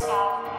好.